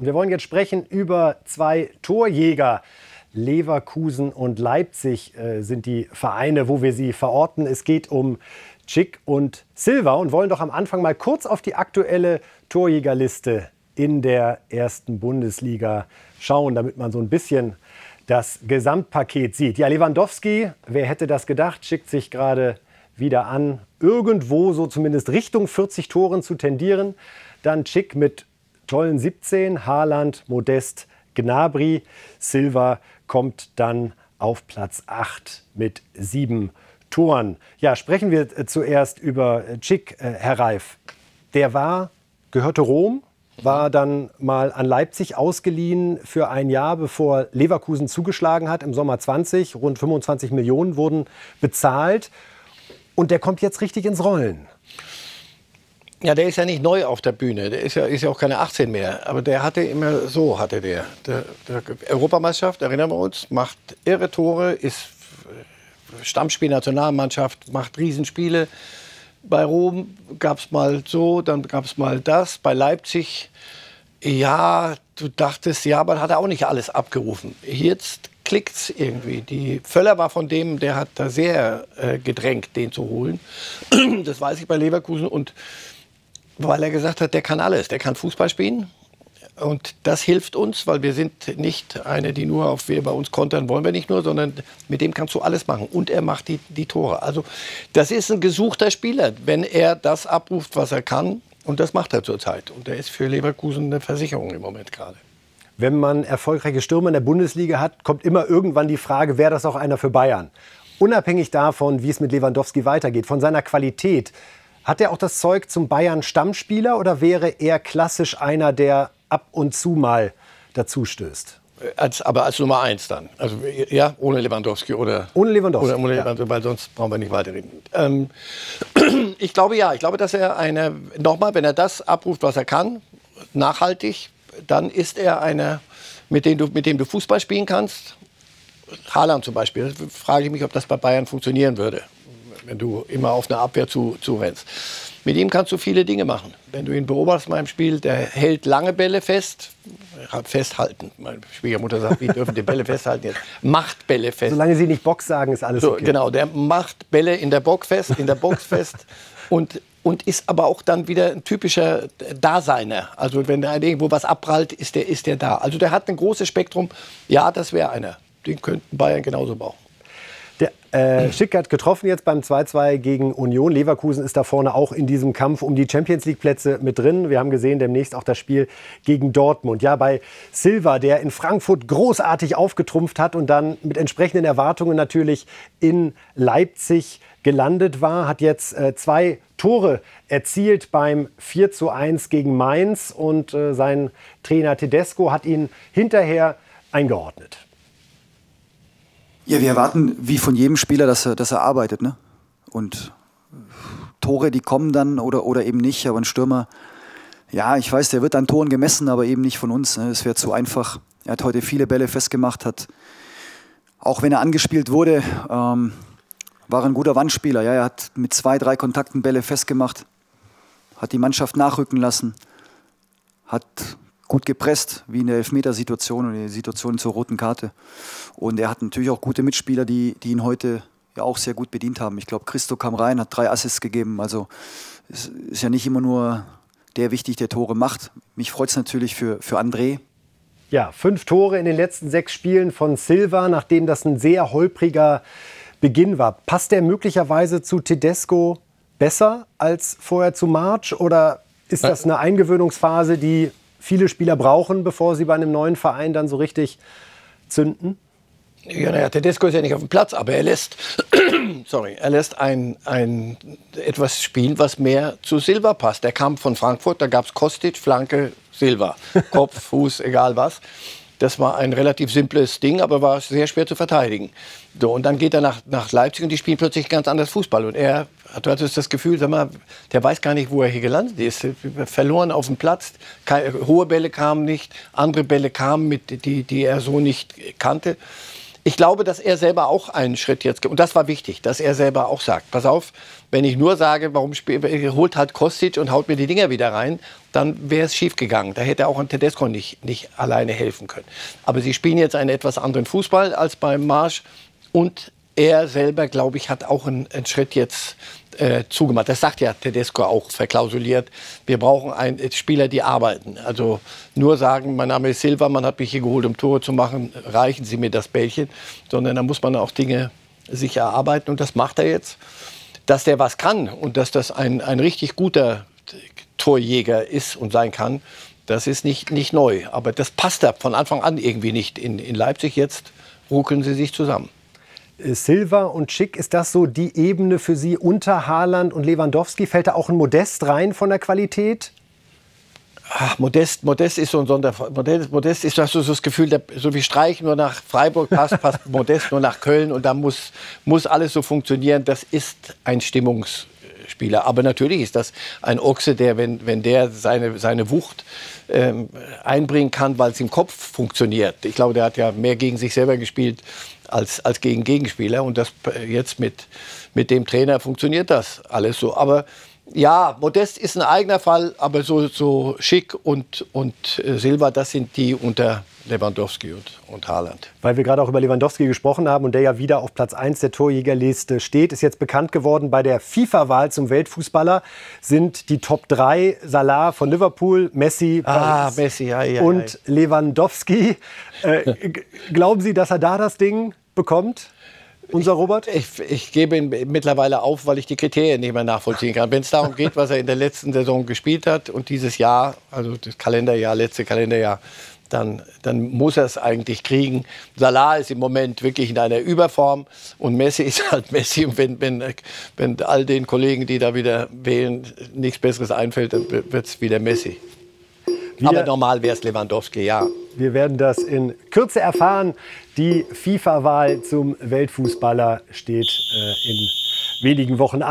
Und wir wollen jetzt sprechen über zwei Torjäger. Leverkusen und Leipzig äh, sind die Vereine, wo wir sie verorten. Es geht um Chick und Silva und wollen doch am Anfang mal kurz auf die aktuelle Torjägerliste in der ersten Bundesliga schauen, damit man so ein bisschen das Gesamtpaket sieht. Ja, Lewandowski, wer hätte das gedacht, schickt sich gerade wieder an, irgendwo so zumindest Richtung 40 Toren zu tendieren. Dann Chick mit tollen 17, Haaland, Modest, Gnabry, Silva kommt dann auf Platz 8 mit sieben Toren. Ja, sprechen wir äh, zuerst über Chick, äh, Herr Reif. Der war, gehörte Rom, war dann mal an Leipzig ausgeliehen für ein Jahr, bevor Leverkusen zugeschlagen hat im Sommer 20. Rund 25 Millionen wurden bezahlt. Und der kommt jetzt richtig ins Rollen. Ja, der ist ja nicht neu auf der Bühne. Der ist ja, ist ja auch keine 18 mehr. Aber der hatte immer so, hatte der. der, der Europameisterschaft, erinnern wir uns, macht irre Tore, ist Stammspiel Nationalmannschaft, macht Riesenspiele. Bei Rom gab es mal so, dann gab es mal das. Bei Leipzig, ja, du dachtest, ja, aber hat er auch nicht alles abgerufen. Jetzt klickt irgendwie. Die Völler war von dem, der hat da sehr äh, gedrängt, den zu holen. das weiß ich bei Leverkusen. Und weil er gesagt hat, der kann alles. Der kann Fußball spielen. Und das hilft uns, weil wir sind nicht eine, die nur auf wir bei uns kontern wollen wir nicht nur, sondern mit dem kannst du alles machen. Und er macht die, die Tore. Also das ist ein gesuchter Spieler, wenn er das abruft, was er kann. Und das macht er zurzeit. Und er ist für Leverkusen eine Versicherung im Moment gerade wenn man erfolgreiche Stürmer in der Bundesliga hat, kommt immer irgendwann die Frage, wäre das auch einer für Bayern? Unabhängig davon, wie es mit Lewandowski weitergeht, von seiner Qualität, hat er auch das Zeug zum Bayern-Stammspieler oder wäre er klassisch einer, der ab und zu mal dazu stößt? Als, aber als Nummer eins dann. Also ja, ohne Lewandowski oder. Ohne Lewandowski. Oder ohne Lewandowski, ja. weil sonst brauchen wir nicht weiterreden. Ähm, ich glaube ja, ich glaube, dass er eine, nochmal, wenn er das abruft, was er kann, nachhaltig, dann ist er einer, mit dem du, mit dem du Fußball spielen kannst. Haaland zum Beispiel, da frage ich mich, ob das bei Bayern funktionieren würde, wenn du immer auf eine Abwehr zu, zurennst. Mit ihm kannst du viele Dinge machen. Wenn du ihn beobachtest im Spiel, der hält lange Bälle fest, festhalten. Meine Schwiegermutter sagt, wir dürfen die Bälle festhalten jetzt. Macht Bälle fest. Solange Sie nicht Box sagen, ist alles okay. So, genau, der macht Bälle in der Box fest, in der Box fest und und ist aber auch dann wieder ein typischer Daseiner. Also wenn da irgendwo was abprallt, ist der, ist der da. Also der hat ein großes Spektrum. Ja, das wäre einer. Den könnten Bayern genauso brauchen. Der äh, Schick hat getroffen jetzt beim 2-2 gegen Union. Leverkusen ist da vorne auch in diesem Kampf um die Champions League-Plätze mit drin. Wir haben gesehen, demnächst auch das Spiel gegen Dortmund. Ja, bei Silva, der in Frankfurt großartig aufgetrumpft hat und dann mit entsprechenden Erwartungen natürlich in Leipzig gelandet war, hat jetzt äh, zwei Tore erzielt beim 4 zu 1 gegen Mainz und äh, sein Trainer Tedesco hat ihn hinterher eingeordnet. Ja, wir erwarten wie von jedem Spieler, dass er, dass er arbeitet. Ne? Und Tore, die kommen dann oder, oder eben nicht. Aber ein Stürmer, ja, ich weiß, der wird an Toren gemessen, aber eben nicht von uns. Ne? Es wäre zu einfach. Er hat heute viele Bälle festgemacht, hat, auch wenn er angespielt wurde, ähm, war ein guter Wandspieler. Ja, er hat mit zwei, drei Kontakten Bälle festgemacht, hat die Mannschaft nachrücken lassen, hat gut gepresst, wie in der Elfmetersituation oder die Situation zur roten Karte. Und er hat natürlich auch gute Mitspieler, die, die ihn heute ja auch sehr gut bedient haben. Ich glaube, Christo kam rein, hat drei Assists gegeben. Also es ist ja nicht immer nur der wichtig, der Tore macht. Mich freut es natürlich für, für André. Ja, fünf Tore in den letzten sechs Spielen von Silva, nachdem das ein sehr holpriger Beginn war. Passt der möglicherweise zu Tedesco besser als vorher zu March oder ist das eine Eingewöhnungsphase, die viele Spieler brauchen, bevor sie bei einem neuen Verein dann so richtig zünden? Ja, naja, Tedesco ist ja nicht auf dem Platz, aber er lässt, sorry, er lässt ein, ein, etwas spielen, was mehr zu Silva passt. Der kam von Frankfurt, da gab es Kostic, Flanke, Silva. Kopf, Fuß, egal was. Das war ein relativ simples Ding, aber war sehr schwer zu verteidigen. So, und dann geht er nach, nach Leipzig und die spielen plötzlich ganz anders Fußball. Und er hat das Gefühl, sag mal, der weiß gar nicht, wo er hier gelandet ist. Verloren auf dem Platz. Hohe Bälle kamen nicht, andere Bälle kamen, mit, die, die er so nicht kannte. Ich glaube, dass er selber auch einen Schritt jetzt, und das war wichtig, dass er selber auch sagt, pass auf, wenn ich nur sage, warum spiel, holt halt Kostic und haut mir die Dinger wieder rein, dann wäre es schief gegangen. Da hätte auch ein Tedesco nicht, nicht alleine helfen können. Aber sie spielen jetzt einen etwas anderen Fußball als beim Marsch und er selber, glaube ich, hat auch einen, einen Schritt jetzt äh, zugemacht. Das sagt ja Tedesco auch verklausuliert. Wir brauchen ein, äh, Spieler, die arbeiten. Also nur sagen, mein Name ist Silva, man hat mich hier geholt, um Tore zu machen, reichen Sie mir das Bällchen. Sondern da muss man auch Dinge sich erarbeiten und das macht er jetzt. Dass der was kann und dass das ein, ein richtig guter Torjäger ist und sein kann, das ist nicht, nicht neu. Aber das passt da von Anfang an irgendwie nicht in, in Leipzig. Jetzt ruckeln sie sich zusammen. Silva und Schick, ist das so die Ebene für Sie unter Haaland und Lewandowski? Fällt da auch ein Modest rein von der Qualität? Ach, Modest, Modest ist so ein Sonderfall. Modest, Modest ist, hast du so das Gefühl, der, so wie Streich nur nach Freiburg passt, passt Modest nur nach Köln und da muss, muss alles so funktionieren. Das ist ein Stimmungsspieler. Aber natürlich ist das ein Ochse, der, wenn, wenn der seine, seine Wucht ähm, einbringen kann, weil es im Kopf funktioniert. Ich glaube, der hat ja mehr gegen sich selber gespielt als, als gegen Gegenspieler. Und das jetzt mit, mit dem Trainer funktioniert das alles so. Aber ja, Modest ist ein eigener Fall, aber so, so Schick und, und äh, Silva, das sind die unter Lewandowski und, und Haaland. Weil wir gerade auch über Lewandowski gesprochen haben und der ja wieder auf Platz 1 der Torjägerliste steht, ist jetzt bekannt geworden, bei der FIFA-Wahl zum Weltfußballer sind die Top 3 Salah von Liverpool, Messi, ah, Messi ja, ja, und ja. Lewandowski. Äh, glauben Sie, dass er da das Ding bekommt? Unser Robert? Ich, ich, gebe ihn mittlerweile auf, weil ich die Kriterien nicht mehr nachvollziehen kann. Wenn es darum geht, was er in der letzten Saison gespielt hat und dieses Jahr, also das Kalenderjahr, letzte Kalenderjahr, dann, dann muss er es eigentlich kriegen. Salah ist im Moment wirklich in einer Überform und Messi ist halt Messi. Und wenn, wenn, wenn all den Kollegen, die da wieder wählen, nichts Besseres einfällt, dann wird es wieder Messi. Wir, Aber normal wäre es Lewandowski, ja. Wir werden das in Kürze erfahren. Die FIFA-Wahl zum Weltfußballer steht äh, in wenigen Wochen an.